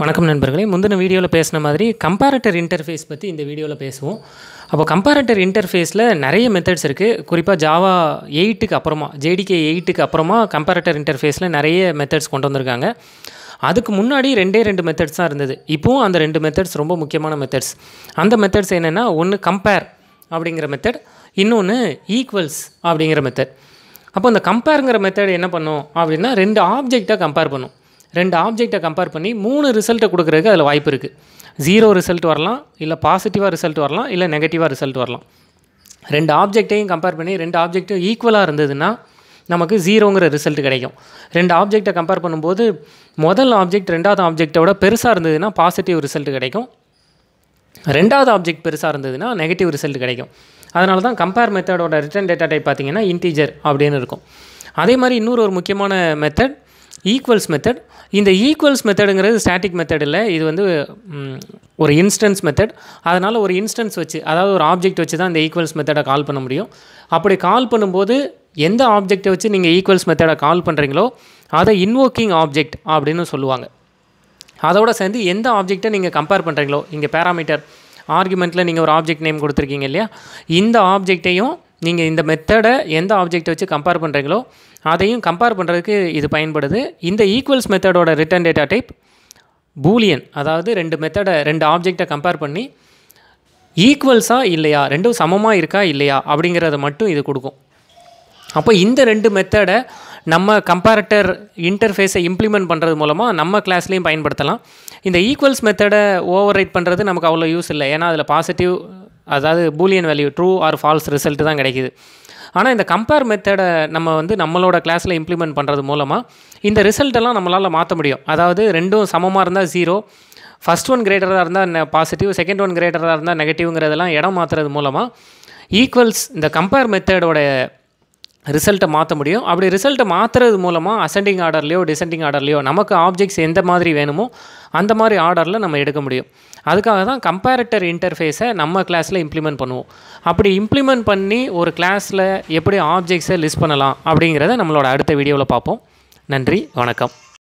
வணக்கம் நண்பர்களே. முந்தின வீடியோவில் பேசின மாதிரி கம்பேரட்டர் இன்டர்ஃபேஸ் பற்றி இந்த வீடியோவில் பேசுவோம். அப்போ கம்பேரட்டர் இன்டர்ஃபேஸில் நிறைய மெத்தட்ஸ் இருக்குது குறிப்பாக ஜாவா எயிட்டுக்கு அப்புறமா ஜேடிகே எயிட்டுக்கு அப்புறமா கம்பேரட்டர் இன்டர்ஃபேஸில் நிறைய மெத்தட்ஸ் கொண்டு வந்திருக்காங்க. அதுக்கு முன்னாடி ரெண்டே ரெண்டு மெத்தட்ஸ் தான் இருந்தது. இப்போவும் அந்த ரெண்டு மெத்தட்ஸ் ரொம்ப முக்கியமான மெத்தட்ஸ் அந்த மெத்தட்ஸ் என்னென்னா ஒன்று கம்பேர் அப்படிங்கிற மெத்தட் இன்னொன்று ஈக்குவல்ஸ் அப்படிங்கிற மெத்தட் அப்போ அந்த கம்பேருங்கிற மெத்தட் என்ன பண்ணும் அப்படின்னா ரெண்டு ஆப்ஜெக்டாக கம்பேர் பண்ணும். ரெண்டு ஆப்ஜெக்டை கம்பேர் பண்ணி மூணு ரிசல்ட்டை கொடுக்குறதுக்கு அதில் வாய்ப்பு இருக்குது ஜீரோ ரிசல்ட் வரலாம் இல்லை பாசிட்டிவாக ரிசல்ட் வரலாம் இல்லை நெகட்டிவாக ரிசல்ட் வரலாம். ரெண்டு ஆப்ஜெக்டையும் கம்பேர் பண்ணி ரெண்டு ஆப்ஜெக்ட்டும் ஈக்குவலாக இருந்ததுன்னா நமக்கு ஜீரோங்கிற ரிசல்ட் கிடைக்கும். ரெண்டு ஆப்ஜெக்டை கம்பேர் பண்ணும்போது முதல் ஆப்ஜெக்ட் ரெண்டாவது ஆப்ஜெக்டோட பெருசாக இருந்ததுன்னா பாசிட்டிவ் ரிசல்ட் கிடைக்கும். ரெண்டாவது ஆப்ஜெக்ட் பெருசாக இருந்ததுன்னா நெகட்டிவ் ரிசல்ட் கிடைக்கும். அதனால தான் கம்பேர் மெத்தடோட ரிட்டர்ன் டேட்டா டைப் பார்த்தீங்கன்னா இன்டீஜர் அப்படின்னு இருக்கும். அதே மாதிரி இன்னொரு ஒரு முக்கியமான மெத்தட் ஈக்குவல்ஸ் மெத்தட் இந்த ஈக்குவல்ஸ் மெத்தடுங்கிறது ஸ்டாட்டிக் மெத்தட் இல்லை. இது வந்து ஒரு இன்ஸ்டன்ஸ் மெத்தட் அதனால் ஒரு இன்ஸ்டன்ஸ் வச்சு அதாவது ஒரு ஆப்ஜெக்ட் வச்சு தான் இந்த ஈக்குவல்ஸ் மெத்தடை கால் பண்ண முடியும். அப்படி கால் பண்ணும்போது எந்த ஆப்ஜெக்டை வச்சு நீங்கள் ஈக்குவல்ஸ் மெத்தடை கால் பண்ணுறீங்களோ அதை இன்வோக்கிங் ஆப்ஜெக்ட் அப்படின்னு சொல்லுவாங்க. அதோட சேர்ந்து எந்த ஆப்ஜெக்ட்டை நீங்கள் கம்பேர் பண்ணுறீங்களோ இங்கே பேராமீட்டர் ஆர்குமெண்ட்டில் நீங்கள் ஒரு ஆப்ஜெக்ட் நேம் கொடுத்துருக்கீங்க இல்லையா? இந்த ஆப்ஜெக்ட்டையும் நீங்கள் இந்த மெத்தடை எந்த ஆப்ஜெக்ட்டை வச்சு கம்பேர் பண்ணுறீங்களோ அதையும் கம்பேர் பண்ணுறதுக்கு இது பயன்படுது. இந்த ஈக்குவல்ஸ் மெத்தடோட ரிட்டர்ன் டேட்டா டைப் பூலியன் அதாவது ரெண்டு மெத்தடை ரெண்டு ஆப்ஜெக்டை கம்பேர் பண்ணி ஈக்குவல்ஸாக இல்லையா ரெண்டும் சமமாக இருக்கா இல்லையா அப்படிங்கிறத மட்டும் இது கொடுக்கும். அப்போ இந்த ரெண்டு மெத்தடை நம்ம கம்பேரட்டர் இன்டர்ஃபேஸை இம்ப்ளிமெண்ட் பண்ணுறது மூலமாக நம்ம கிளாஸ்லேயும் பயன்படுத்தலாம். இந்த ஈக்குவல்ஸ் மெத்தடை ஓவர் ரைட் பண்ணுறது நமக்கு அவ்வளோ யூஸ் இல்லை. ஏன்னா அதில் பாசிட்டிவ் அதாவது boolean value true or false result தான் கிடைக்குது. ஆனால் இந்த கம்பேர் மெத்தடை நம்ம வந்து நம்மளோட கிளாஸில் இம்ப்ளிமெண்ட் பண்ணுறது மூலமாக இந்த ரிசல்ட்டெல்லாம் நம்மளால் மாற்ற முடியும். அதாவது ரெண்டும் சமமாக இருந்தால் ஜீரோ ஃபஸ்ட் ஒன் கிரேட்டராக இருந்தால் பாசிட்டிவ் செகண்ட் ஒன் கிரேட்டராக இருந்தால் நெகட்டிவ்ங்கிறதெல்லாம் இடம் மாற்றுறது மூலமாக ஈக்குவல்ஸ் இந்த கம்பேர் மெத்தடோட ரிசல்ட்டை மாற்ற முடியும். அப்படி ரிசல்ட்டை மாற்றுறது மூலமாக அசெண்டிங் ஆர்டர்லையோ டிசெண்டிங் ஆர்டர்லையோ நமக்கு ஆப்ஜெக்ட்ஸ் எந்த மாதிரி வேணுமோ அந்த மாதிரி ஆர்டரில் நம்ம எடுக்க முடியும். அதுக்காக தான் கம்பேரட்டர் இன்டர்ஃபேஸை நம்ம கிளாஸில் இம்ப்ளிமெண்ட் பண்ணுவோம். அப்படி இம்ப்ளிமெண்ட் பண்ணி ஒரு கிளாஸில் எப்படி ஆப்ஜெக்ட்ஸை லிஸ்ட் பண்ணலாம் அப்படிங்கிறத நம்மளோட அடுத்த வீடியோவில் பார்ப்போம். நன்றி வணக்கம்.